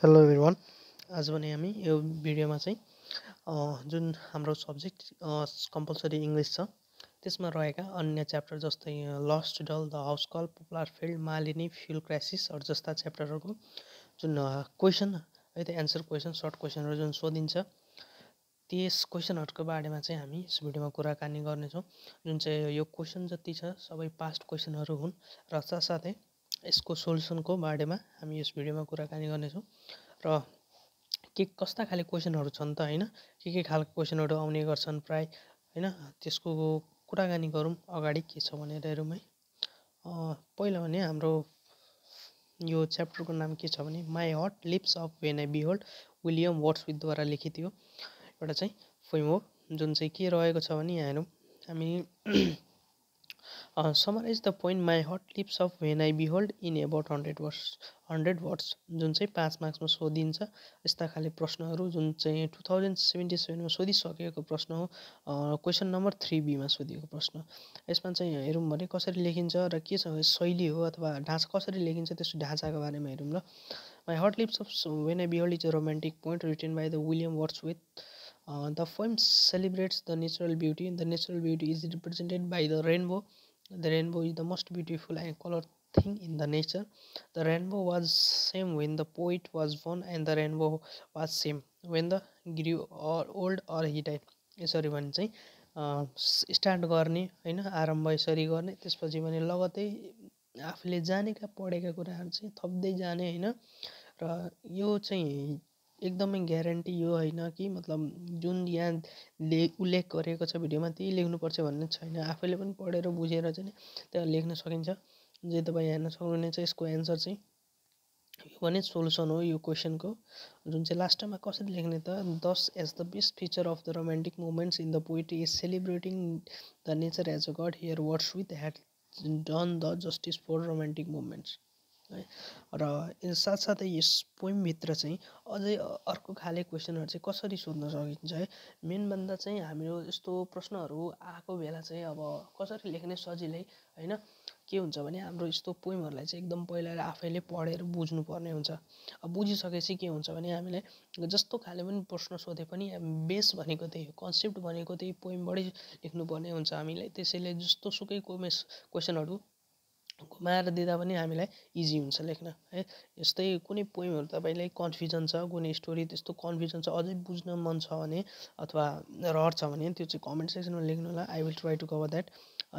Hello everyone आज भने हामी यो भिडियोमा चाहिँ जुन हाम्रो सब्जेक्ट कम्पलसरी इङ्ग्लिस छ त्यसमा रहेका अन्य च्याप्टर जस्तै lost doll the house call poplar field Malini fuel क्राइसिसहरू जस्ता च्याप्टरहरूको जुन क्वेसन है त एन्सर क्वेसन सर्ट क्वेसनहरू जुन सोधिन्छ त्यस क्वेसनहरूको बारेमा चाहिँ हामी यस भिडियोमा कुराकानी गर्नेछौँ। जुन चाहिँ यो क्वेसन जति छ सबै पास्ट क्वेसनहरू हुन् र साथसाथै यसको सोल्युसनको बारेमा हामी यस भिडियोमा कुराकानी गर्नेछौँ। र के कस्ता खाले क्वेसनहरू छन् त होइन के के खालको क्वेसनहरू आउने गर्छन् प्राय होइन त्यसको कुराकानी गरौँ अगाडि के छ भनेर हेरौँ है। पहिला भने हाम्रो यो च्याप्टरको नाम के छ भने my heart leaps up when I behold William वर्ड्सविथद्वारा लिखित हो एउटा चाहिँ फोइम हो जुन चाहिँ के रहेको छ भने यहाँ हेरौँ। हामी summarise the point my heart leaps up when I behold in about hundred words hundred words जुन चाहिँ पाँच मार्क्समा सोधिन्छ यस्ता खाले प्रश्नहरू जुन चाहिँ टु थाउजन्ड सेभेन्टी सेभेनमा सोधिसकेको प्रश्न हो क्वेसन नम्बर थ्री बिमा सोधिएको प्रश्न। यसमा चाहिँ हेरौँ भने कसरी लेखिन्छ र के छ शैली हो अथवा ढाँचा कसरी लेखिन्छ त्यसको ढाँचाको बारेमा हेरौँ ल। My heart leaps up when I behold is a romantic point written by the William Wordsworth the poem celebrates the natural beauty the natural beauty is represented by the rainbow The rainbow is the most beautiful and color thing in the nature. The rainbow was same when the poet was born and the rainbow was same when the grew or old or he died. यसरी भने चाहिँ start गर्ने होइन आरम्भ यसरी गर्ने त्यसपछि भने लगतै आफूले जानेका पढेका कुराहरू चाहिँ थप्दै जाने होइन र यो चाहिँ एकदमै ग्यारेन्टी यो होइन कि मतलब जुन यहाँ ले उल्लेख गरेको छ भिडियोमा त्यही लेख्नुपर्छ भन्ने छैन। आफैले पनि पढेर बुझेर चाहिँ त्यहाँ लेख्न सकिन्छ। जे तपाईँ हेर्न सक्नुहुनेछ यसको एन्सर चाहिँ यो भने सोल्युसन हो यो क्वेसनको। जुन चाहिँ लास्टमा कसरी लेख्ने त thus as the best feature of the romantic moments in the poetry is celebrating the nature as a god here Wordsworth had done the justice for romantic movements है। र साथसाथै यस पोइमभित्र चाहिँ अझै अर्को खाले क्वेसनहरू चाहिँ कसरी सोध्न सकिन्छ है? मेनभन्दा चाहिँ हाम्रो यस्तो प्रश्नहरू आएको बेला चाहिँ अब कसरी लेख्ने सजिलै होइन? के हुन्छ भने हाम्रो यस्तो पोइमहरूलाई चाहिँ एकदम पहिला आफैले पढेर बुझ्नुपर्ने हुन्छ। अब बुझिसकेपछि के हुन्छ भने हामीलाई जस्तो खाले पनि प्रश्न सोधे पनि बेस भनेको त्यही हो कन्सेप्ट भनेको त्यही पोइमबाटै लेख्नुपर्ने हुन्छ हामीलाई। त्यसैले जस्तो सुकै कोमेस क्वेसनहरू घुमाएर दिँदा पनि हामीलाई इजी हुन्छ लेख्न है। यस्तै कुनै पोइमहरू तपाईँलाई कन्फ्युजन छ कुनै स्टोरी त्यस्तो कन्फ्युजन छ अझै बुझ्न मन छ भने अथवा रहर छ भने त्यो चाहिँ कमेन्ट सेक्सनमा लेख्नु होला। I will try to cover that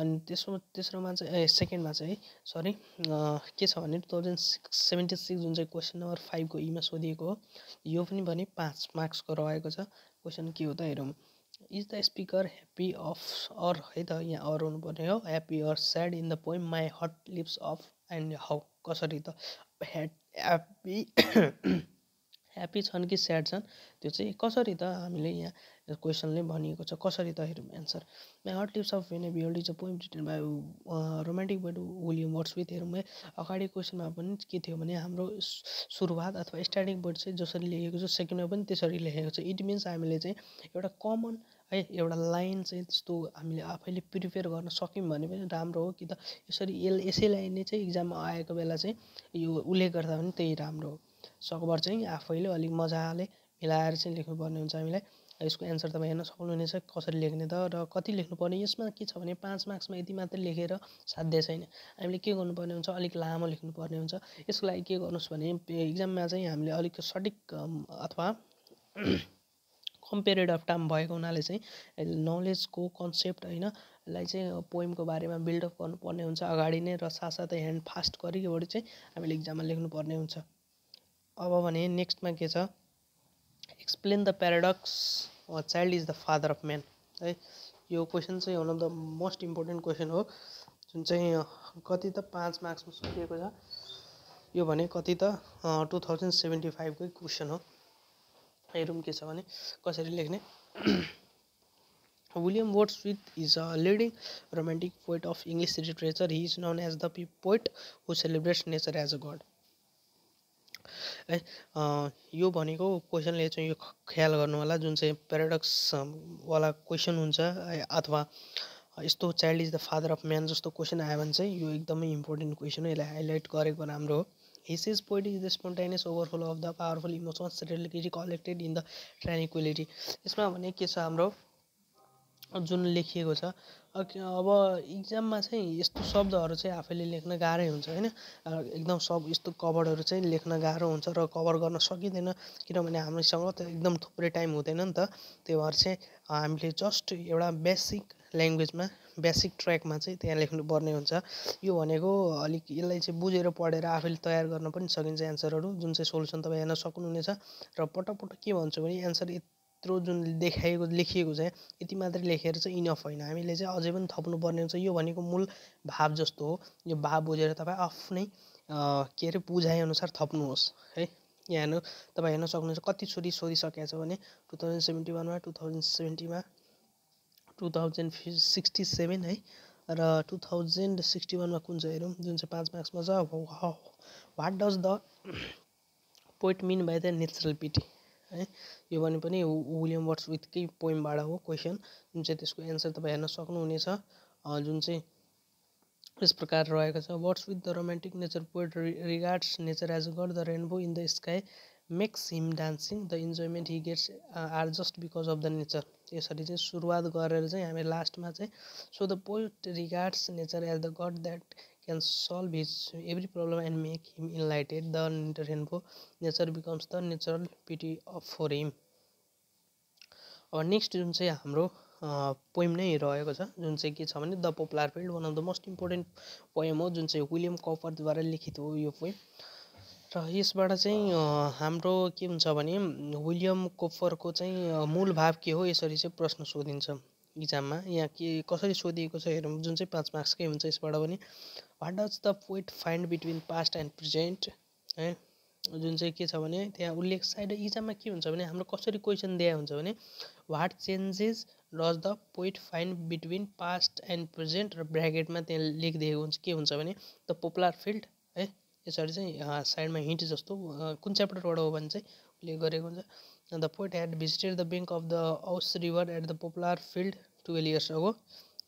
अनि त्यसो तेस्रोमा चाहिँ ए सेकेन्डमा चाहिँ सरी के छ भने two thousand six seventy six जुन चाहिँ क्वेसन नम्बर फाइभको इमा सोधिएको हो यो पनि भने पाँच मार्क्सको रहेको छ। क्वेसन के हो त हेरौँ। Is the speaker happy of or है त यहाँ अर हुनुपर्ने हो happy or sad in the poem my heart leaps up and how कसरी त? ह्याप्पी ह्याप्पी छन् कि स्याड छन्? त्यो चाहिँ कसरी त हामीले यहाँ क्वेसनले भनिएको छ कसरी त हेरौँ answer. My heart leaps up when behold is a poem written by romantic but William Wordsworth हेरौँ है। अगाडि क्वेसनमा पनि के थियो भने हाम्रो सुरुवात अथवा स्टार्टिङ वर्ड चाहिँ जसरी लेखेको छ सेकेन्डमा पनि त्यसरी लेखेको छ। इट मिन्स हामीले चाहिँ एउटा कमन है एउटा लाइन चाहिँ त्यस्तो हामीले आफैले प्रिपेयर गर्न सक्यौँ भने पनि राम्रो हो कि त। यसरी यसैलाई नै चाहिँ इक्जाममा आएको बेला चाहिँ यो उल्लेख गर्दा पनि त्यही राम्रो हो। सकभर चाहिँ आफैले अलिक मजाले मिलाएर चाहिँ लेख्नुपर्ने हुन्छ हामीलाई। यसको एन्सर तपाईँ हेर्न सक्नुहुनेछ कसरी लेख्ने त र कति लेख्नुपर्ने यसमा के छ भने पाँच मार्क्समा यति मात्रै लेखेर साध्य छैन। हामीले के गर्नुपर्ने हुन्छ अलिक लामो लेख्नुपर्ने हुन्छ। यसको लागि के गर्नुहोस् भने इक्जाममा चाहिँ हामीले अलिक सठिक अथवा कम अफ टाइम भएको हुनाले चाहिँ नलेजको कन्सेप्ट होइन यसलाई चाहिँ पोइमको बारेमा बिल्डअप गर्नुपर्ने हुन्छ अगाडि नै र साथसाथै ह्यान्ड फास्ट गरिवरी चाहिँ हामीले इक्जाममा लेख्नुपर्ने हुन्छ। अब भने नेक्स्टमा के छ? Explain the paradox child is the father of man है यो क्वेसन चाहिँ one of the most important question हो जुन चाहिँ कति त पाँच मार्क्समा सोधिएको छ? यो भने कति त टु थाउजन्ड सेभेन्टी फाइभकै क्वेसन हो। हेरौँ के छ भने कसरी लेख्ने? William Wordsworth is a leading romantic poet of English literature he is known as the poet who celebrates nature as a god है? यो भनेको क्वेसनले चाहिँ यो ख्याल गर्नु होला जुन चाहिँ प्याराडक्सवाला क्वेसन हुन्छ अथवा यस्तो child is the father of man जस्तो क्वेसन आयो भने चाहिँ यो एकदमै इम्पोर्टेन्ट क्वेसन हो। यसलाई हाइलाइट गरेको राम्रो हो। He says poetry is the spontaneous overflow of the powerful emotions readily collected in the tranquility. यसमा भने के छ हाम्रो? जुन लेखिएको छ। अब इक्जाममा चाहिँ यस्तो शब्दहरू चाहिँ आफैले लेख्न गाह्रै हुन्छ होइन? एकदम सब यस्तो कभरहरू चाहिँ लेख्न गाह्रो हुन्छ र कभर गर्न सकिँदैन किनभने हामीसँग त एकदम थुप्रै टाइम हुँदैन नि त। त्यही भएर चाहिँ हामीले जस्ट एउटा बेसिक ल्याङ्ग्वेजमा बेसिक ट्र्याकमा चाहिँ त्यहाँ लेख्नुपर्ने हुन्छ। यो भनेको अलिक यसलाई चाहिँ बुझेर पढेर आफैले तयार गर्न पनि सकिन्छ एन्सरहरू जुन चाहिँ सोल्युसन तपाईँ हेर्न सक्नुहुनेछ। र पटक पटक के भन्छु भने एन्सर यत्रो जुन देखाइएको लेखिएको छ यति मात्रै लेखेर चाहिँ इनफ होइन। हामीले चाहिँ अझै पनि थप्नुपर्ने हुन्छ। यो भनेको मूल भाव जस्तो हो। यो भाव बुझेर तपाईँ आफ्नै के अरे बुझाइअनुसार थप्नुहोस् है? यहाँ हेर्नु तपाईँ हेर्न सक्नुहुन्छ कतिचोटि सोधिसकेको छ भने टु थाउजन्ड सेभेन्टी वानमा टु थाउजन्ड सेभेन्टीमा टु थाउजन्ड सिक्सटी सेभेन है? र टु थाउजन्ड सिक्सटी वानमा कुन चाहिँ हेरौँ जुन चाहिँ पाँच मार्क्समा छ what does the poet mean by the natural piety? है। यो भने पनि विलियम वर्ड्स विथकै पोइमबाट हो? क्वेसन जुन चाहिँ त्यसको एन्सर तपाईँ हेर्न सक्नुहुनेछ। जुन चाहिँ यस प्रकार रहेको छ। Wordsworth the romantic nature poet regards nature as god the rainbow in the sky makes him dancing the enjoyment he gets are just because of the nature यसरी चाहिँ सुरुवात गरेर चाहिँ हामी लास्टमा चाहिँ so the poet regards nature as the god that can solve his every problem and make him enlightened. The rainbow nature becomes the natural beauty of for him. अब next जुन चाहिँ हाम्रो पोइम नै रहेको छ। जुन चाहिँ के छ भने the poplar field one of the most important poem हो जुन चाहिँ विलियम कफरद्वारा लिखित हो यो पोइम र यसबाट चाहिँ हाम्रो के हुन्छ भने विलियम कोफरको चाहिँ मूल भाव के हो यसरी चाहिँ प्रश्न सोधिन्छ। इक्जाममा यहाँ के कसरी सोधिएको छ हेरौँ जुन चाहिँ पाँच मार्क्सकै हुन्छ यसबाट पनि। What does the poet find between past and present है जुन चाहिँ के छ भने त्यहाँ उल्लेख साइड इक्जाममा के हुन्छ भने हाम्रो कसरी क्वेसन दिए हुन्छ भने what changes does the poet find between past and present र ब्राकेटमा त्यहाँ लेखिदिएको हुन्छ के हुन्छ भने द पपुलर फिल्ड है यसरी चाहिँ साइडमा हिन्ट जस्तो कुन च्याप्टरबाट हो भने चाहिँ उल्लेख गरेको हुन्छ। The poet had visited the bank of the Ouse River at the popular field 12 years ago.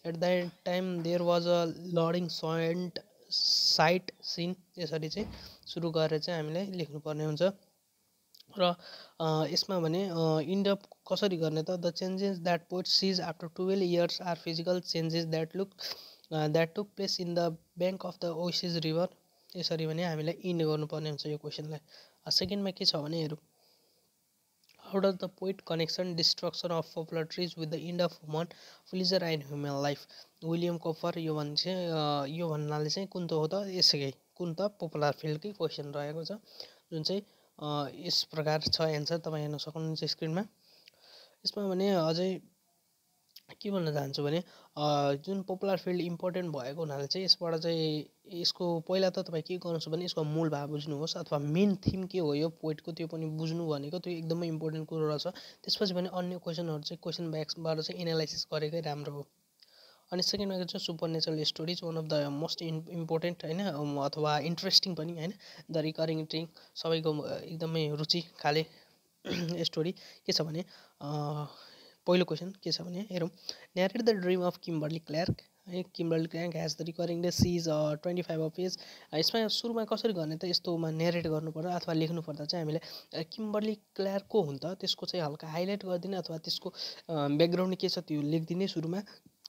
At that time, there was a loading soint site scene यसरी चाहिँ सुरु गरेर चाहिँ हामीलाई लेख्नुपर्ने हुन्छ। र यसमा भने इन्डप कसरी गर्ने त the changes that poet sees after twelve years are physical changes that look that took place in the bank of the Ouse's river यसरी भने हामीलाई इन्ड गर्नुपर्ने हुन्छ यो क्वेसनलाई सेकेन्डमा के छ भने हेरौँ। थर्डर the poet connection destruction of poplar trees with the end of human pleasure and human life William Cowper यो भने चाहिँ यो भन्नाले चाहिँ कुन त हो त यसैकै कुन त पपुलर फिल्डकै क्वेसन रहेको छ। जुन चाहिँ यस प्रकार छ एन्सर तपाईँ हेर्न सक्नुहुन्छ स्क्रिनमा यसमा भने अझै के भन्न चाहन्छु भने जुन पपुलर फिल्ड इम्पोर्टेन्ट भएको हुनाले चाहिँ यसबाट चाहिँ यसको पहिला त तपाईँ के गर्नुहोस् भने यसको मूल भाव बुझ्नुहोस् अथवा मेन थिम के हो यो पोइटको त्यो पनि बुझ्नु भनेको त्यो एकदमै इम्पोर्टेन्ट कुरो रहेछ। त्यसपछि भने अन्य क्वेसनहरू चाहिँ क्वेसन ब्याक्सबाट चाहिँ एनालाइसिस गरेकै राम्रो हो। अनि सेकेन्डमा चाहिँ supernatural stories one of the most in important होइन अथवा इन्ट्रेस्टिङ पनि होइन द रिकरिङ ट्रिङ सबैको एकदमै रुचि खाले स्टोरी के छ भने पहिलो क्वेसन के छ भने हेरौँ। Narrate the dream of Kimberly Clark है Kimberly Clark has the recurring the sees twenty five of page यसमा सुरुमा कसरी गर्ने त यस्तोमा नेरेट गर्नुपर्दा अथवा लेख्नुपर्दा चाहिँ हामीले किम्बर्ली क्ल्यार्क को हुन् त त्यसको चाहिँ हल्का हाइलाइट गरिदिने अथवा त्यसको ब्याकग्राउन्ड के छ त्यो लेखिदिने सुरुमा।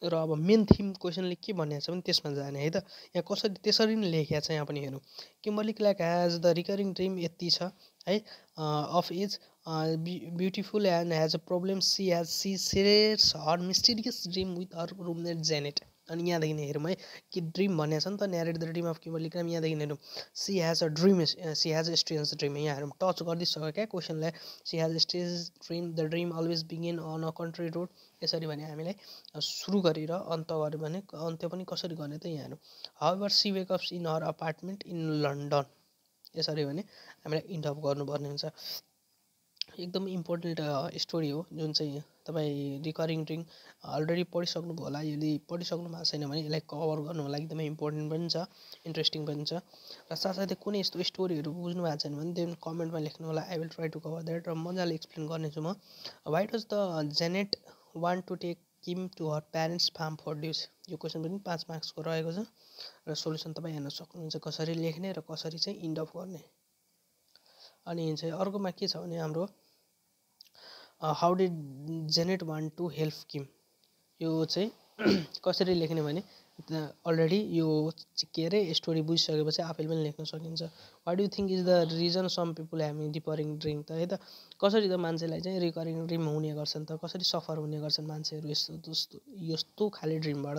र अब मेन थिम क्वेसनले के भनिएको छ भने त्यसमा जाने है त। यहाँ कसरी त्यसरी नै लेखेको छ यहाँ पनि हेरौँ। Kimberly Clark has the recurring dream यति छ है of is beautiful and has a problem she has she shares her mysterious dream with her roommate Janet अनि यहाँदेखि हेरौँ है कि ड्रिम भनेको छ नि त narrate the dream of Kimberly Clark यहाँदेखि हेरौँ she has a dream she has a strange dream यहाँ हेरौँ टच गरिदिइसक्यो क्या क्वेसनलाई she has strange dream the dream always begin on a country road यसरी भने हामीलाई सुरु गरेर अन्त गऱ्यो भने अन्त्य पनि कसरी गर्ने त यहाँ हेरौँ how ever she वेकअप्स in her apartment in London यसरी भने हामीलाई इन्टअप गर्नुपर्ने हुन्छ एकदम इम्पोर्टेन्ट स्टोरी हो जुन चाहिँ तपाईँ रिकरिङ ड्रिङ अलरेडी पढिसक्नु होला। यदि पढिसक्नु भएको छैन भने यसलाई कभर गर्नु होला एकदमै इम्पोर्टेन्ट पनि छ इन्ट्रेस्टिङ पनि छ। र साथसाथै कुनै यस्तो स्टोरीहरू बुझ्नु भएको छैन भने देन कमेन्टमा लेख्नु होला। I will try to cover that र मजाले एक्सप्लेन गर्नेछु म। Why does the Janet want to take Kim to her parents farm for deuce यो क्वेसन पनि पाँच मार्क्सको रहेको छ। र सोल्युसन तपाईँ हेर्न सक्नुहुन्छ कसरी लेख्ने र कसरी चाहिँ इन्ड अफ गर्ने। अनि चाहिँ अर्कोमा के छ भने हाम्रो how did Janet want to help Kim यो चाहिँ कसरी लेख्ने भने अलरेडी यो के अरे स्टोरी बुझिसकेपछि आफैले पनि लेख्न सकिन्छ। What you think is the reason some people having recurring dream त है त कसरी त मान्छेलाई चाहिँ रिकरिङ ड्रिम हुने गर्छन् त कसरी सफर हुने गर्छन् मान्छेहरू यस्तो जस्तो यस्तो खाले ड्रिमबाट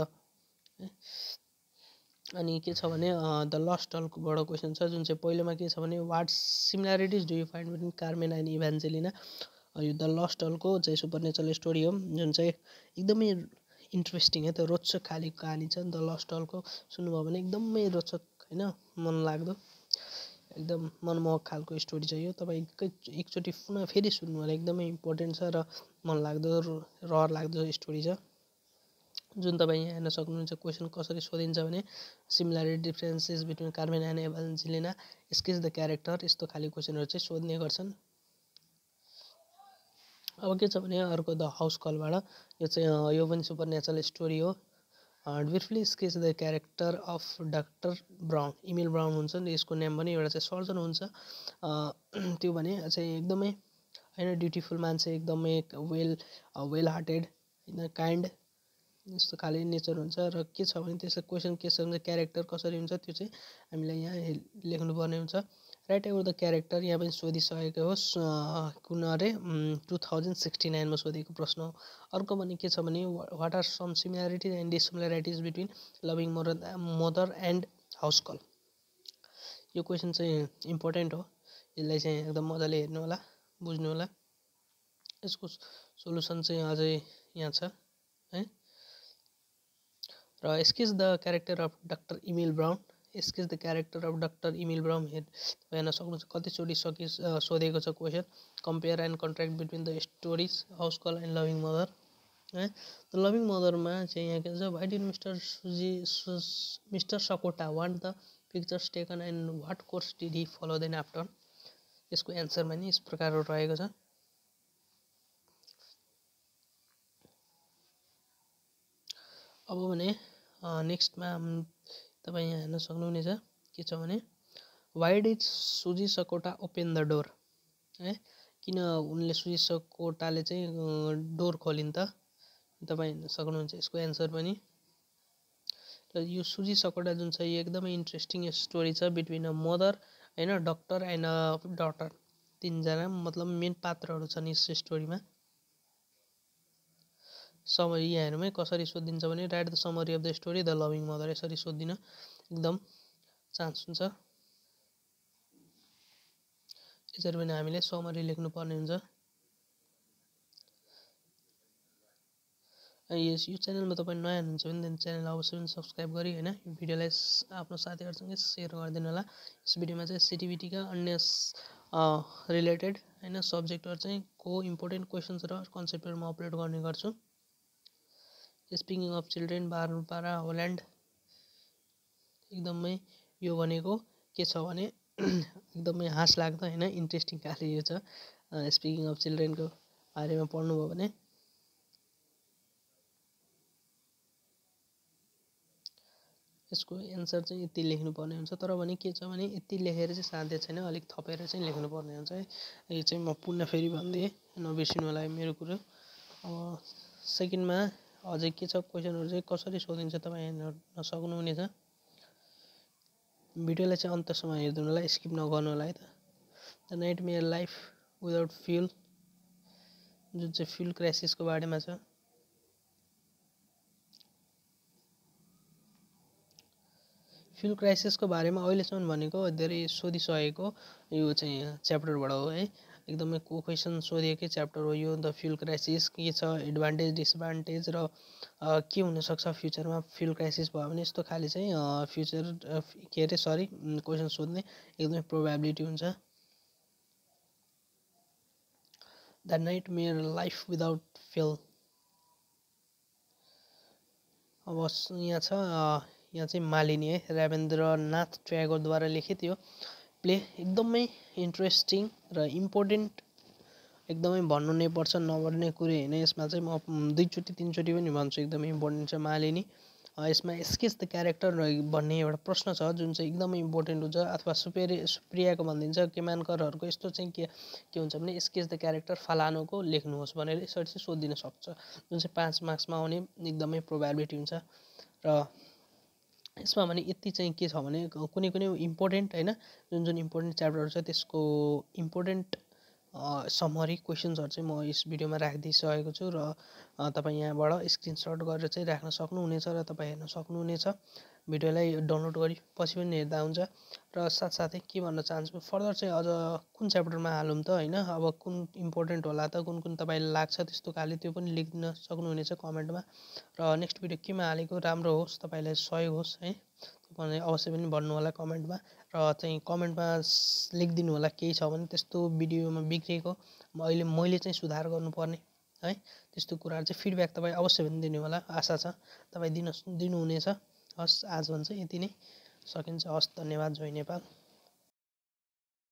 अनि के छ भने द लस्ट डलकोबाट क्वेसन छ जुन चाहिँ पहिलोमा के छ भने what similarities do you find between Carmen and Evangelina यो द लस्ट डलको चाहिँ सुपर नेचरल स्टोरी हो जुन चाहिँ एकदमै इन्ट्रेस्टिङ है त रोचक खाले कहानी छ त लस्ट डलको। सुन्नुभयो भने एकदमै रोचक होइन? मन लाग्दो। एकदम मनमोहक खालको स्टोरी छ यो। तपाईँ एकै एकचोटि पुनः फेरि सुन्नु होला एकदमै इम्पोर्टेन्ट छ र मन लाग्दो रहर लाग्दो स्टोरी छ। जुन तपाईँ यहाँ हेर्न सक्नुहुन्छ क्वेसन कसरी सोधिन्छ भने similar differences between Carmen and Evangelina sketch the character यस्तो खाले क्वेसनहरू चाहिँ सोध्ने गर्छन्। अब के छ भने अर्को द हाउस कलबाट यो चाहिँ यो पनि सुपर नेचरल स्टोरी हो briefly sketch the character of doctor Brown Emil Brown हुन्छ नि यसको नेम पनि एउटा चाहिँ सर्जन हुन्छ। त्यो भने चाहिँ एकदमै होइन ड्युटिफुल मान्छे एकदमै वेल वेल हार्टेड होइन काइन्ड यस्तो खाले नेचर हुन्छ र के छ भने त्यसको क्वेसन के छ भने क्यारेक्टर कसरी हुन्छ त्यो चाहिँ हामीलाई यहाँ लेख्नुपर्ने हुन्छ। राइट एभर द क्यारेक्टर यहाँ पनि सोधिसकेको होस् कुन अरे? टु थाउजन्ड सिक्सटी नाइनमा सोधेको प्रश्न हो। अर्को भने के छ भने what are some similarities and dissimilarities between loving mother mother and house call यो क्वेसन चाहिँ इम्पोर्टेन्ट हो। यसलाई चाहिँ एकदम मजाले हेर्नु होला बुझ्नु होला। यसको सोल्युसन चाहिँ अझै यहाँ छ है? र the character of doctor Emil Brown sketch the character of doctor Emil Brown head हेर्न सक्नुहुन्छ कतिचोटि सकि सोधेको छ question compare and contract between the stories house call and loving mother है द लभिङ मदरमा चाहिँ यहाँ के छ why Mr Suzy Mr Sakota want the pictures taken and what course did he follow then after यसको एन्सरमा नि यस प्रकार रहेको छ अब भने नेक्स्टमा तपाईँ यहाँ हेर्न सक्नुहुनेछ के छ भने वाइ डिड सुजी सकोटा ओपेन द डोर है? किन उनले सुजी सकोटाले चाहिँ डोर खोलिन् त? तपाईँ हेर्न सक्नुहुन्छ यसको एन्सर पनि। र यो सुजी सकोटा जुन छ यो एकदमै इन्ट्रेस्टिङ स्टोरी छ बिट्विन अ मदर होइन डक्टर एन्ड अ डटर तिनजना मतलब मेन पात्रहरू छन् यस स्टोरीमा समरी यहाँहरूमै कसरी सोधिन्छ भने write the summary of the story the loving mother यसरी सोधिदिन एकदम चान्स हुन्छ। यसरी पनि हामीले समरी लेख्नुपर्ने हुन्छ। यस यो च्यानलमा तपाईँ नयाँ हुनुहुन्छ भने च्यानल अवश्य पनि सब्सक्राइब गरी होइन यो भिडियोलाई आफ्नो साथीहरूसँगै सेयर गरिदिनु होला। यस भिडियोमा चाहिँ सिटिभिटीका अन्य रिलेटेड होइन सब्जेक्टहरू चाहिँ को इम्पोर्टेन्ट क्वेसन्स र कन्सेप्टहरू म अपलोड गर्ने गर्छु। Speaking of children Barbara Holland एकदमै यो भनेको के छ भने एकदमै हाँस लाग्दो होइन इन्ट्रेस्टिङ खाले यो छ। स्पिकिङ अफ चिल्ड्रेनको बारेमा पढ्नुभयो भने। यसको एन्सर चाहिँ यति लेख्नुपर्ने हुन्छ। तर भने के छ भने यति लेखेर चाहिँ साध्य छैन अलिक थपेर चाहिँ लेख्नुपर्ने हुन्छ है। यो चाहिँ म पुनः फेरि भनिदिएँ नबिर्सिनु होला मेरो कुरो। अब सेकेन्डमा अझै के छ क्वेसनहरू चाहिँ कसरी सोधिन्छ तपाईँ हेर्न सक्नुहुनेछ भिडियोलाई चाहिँ अन्तसम्म हेरिदिनु होला स्किप नगर्नु होला है त। The nightmare life without fuel जुन चाहिँ फ्युल क्राइसिसको बारेमा छ। फ्युल क्राइसिसको बारेमा अहिलेसम्म भनेको धेरै सोधिसकेको यो चाहिँ च्याप्टरबाट हो है। एकदमै को क्वेसन सोधिएकै च्याप्टर हो यो द फ्युल क्राइसिस के छ एडभान्टेज डिसएडभान्टेज र के हुनसक्छ फ्युचरमा फ्युल क्राइसिस भयो भने यस्तो खाले चाहिँ फ्युचर के अरे सरी क्वेसन सोध्ने एकदमै प्रोभाबिलिटी हुन्छ। The nightmare life without fuel. अब यहाँ छ यहाँ चाहिँ मालिनी है रविन्द्रनाथ ट्यागोरद्वारा लिखित यो प्ले एकदमै इन्ट्रेस्टिङ र इम्पोर्टेन्ट एकदमै भन्नु नै पर्छ नभन्ने कुरै होइन। यसमा चाहिँ म दुईचोटि तिनचोटि पनि भन्छु एकदमै इम्पोर्टेन्ट छ मालिनी। यसमा स्केच द क्यारेक्टर भन्ने एउटा प्रश्न छ जुन चाहिँ एकदमै इम्पोर्टेन्ट हुन्छ अथवा सुपेरि सुप्रियाको भनिदिन्छ केमानकरहरूको यस्तो चाहिँ के के हुन्छ भने स्केच द क्यारेक्टर फलानुको लेख्नुहोस् भनेर यसरी चाहिँ सोधिदिन सक्छ। जुन चाहिँ पाँच मार्क्समा आउने एकदमै प्रोभाबिलिटी हुन्छ। र यसमा भने यति चाहिँ के छ भने कुनै कुनै इम्पोर्टेन्ट होइन जुन जुन इम्पोर्टेन्ट च्याप्टरहरू छ त्यसको इम्पोर्टेन्ट समरी क्वेसन्सहरू चाहिँ म यस भिडियोमा राखिदिइसकेको छु र तपाईँ यहाँबाट स्क्रिनसट गरेर चाहिँ राख्न सक्नुहुनेछ र तपाईँ हेर्न सक्नुहुनेछ। भिडियोलाई डाउनलोड गरी पछि पनि हेर्दा हुन्छ र साथसाथै के भन्न चाहन्छु फर्दर चाहिँ अझ कुन च्याप्टरमा हालौँ त होइन अब कुन इम्पोर्टेन्ट होला त कुन कुन तपाईँलाई लाग्छ त्यस्तो खाले त्यो पनि लेखिदिन सक्नुहुनेछ कमेन्टमा र नेक्स्ट भिडियो केमा हालेको राम्रो होस् तपाईँलाई सहयोग होस् है। भने अवश्य पनि भन्नु होला कमेन्टमा। र चाहिँ कमेन्टमा लेखिदिनु होला केही छ भने त्यस्तो भिडियोमा बिग्रेको अहिले मैले चाहिँ सुधार गर्नुपर्ने है? त्यस्तो कुराहरू चाहिँ फिडब्याक तपाईँ अवश्य पनि दिनु होला आशा छ। तपाईँ दिन दिनुहुनेछ। हस् आज भने चाहिँ यति नै। सकिन्छ। हस् धन्यवाद। जय नेपाल।